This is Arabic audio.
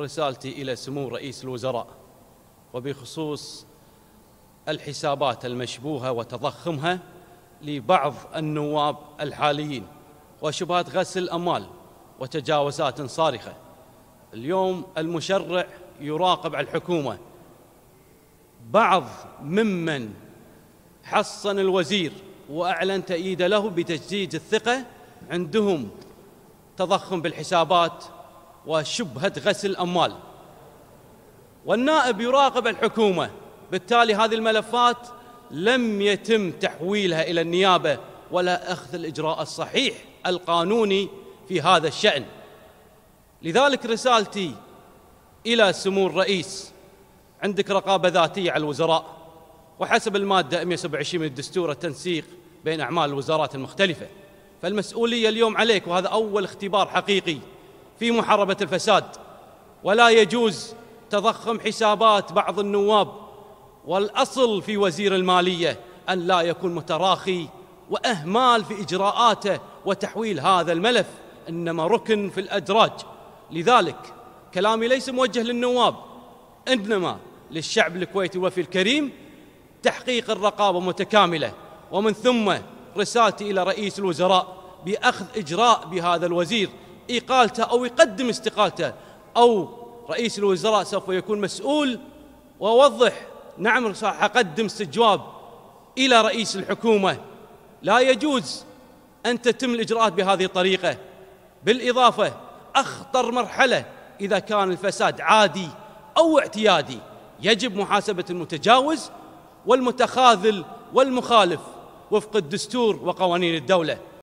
رسالتي إلى سمو رئيس الوزراء وبخصوص الحسابات المشبوهة وتضخمها لبعض النواب الحاليين وشبهات غسل الأموال وتجاوزات صارخة. اليوم المشرع يراقب على الحكومة. بعض ممن حصن الوزير وأعلن تأييد له بتجديد الثقة عندهم تضخم بالحسابات وشبهة غسل أموال والنائب يراقب الحكومة بالتالي هذه الملفات لم يتم تحويلها إلى النيابة ولا أخذ الإجراء الصحيح القانوني في هذا الشأن. لذلك رسالتي إلى سمو الرئيس عندك رقابة ذاتية على الوزراء وحسب المادة 127 من الدستور التنسيق بين أعمال الوزارات المختلفة. فالمسؤولية اليوم عليك وهذا أول اختبار حقيقي. في محاربة الفساد. ولا يجوز تضخم حسابات بعض النواب. والأصل في وزير المالية أن لا يكون متراخي وأهمال في إجراءاته وتحويل هذا الملف إنما ركن في الأدراج. لذلك كلامي ليس موجه للنواب إنما للشعب الكويتي وفي الكريم تحقيق الرقابة متكاملة. ومن ثم رسالتي إلى رئيس الوزراء بأخذ إجراء بهذا الوزير إقالته أو يقدم استقالته أو رئيس الوزراء سوف يكون مسؤول ووضح نعم راح أقدم استجواب إلى رئيس الحكومة. لا يجوز أن تتم الإجراءات بهذه الطريقة. بالإضافة أخطر مرحلة إذا كان الفساد عادي أو اعتيادي. يجب محاسبة المتجاوز والمتخاذل والمخالف وفق الدستور وقوانين الدولة.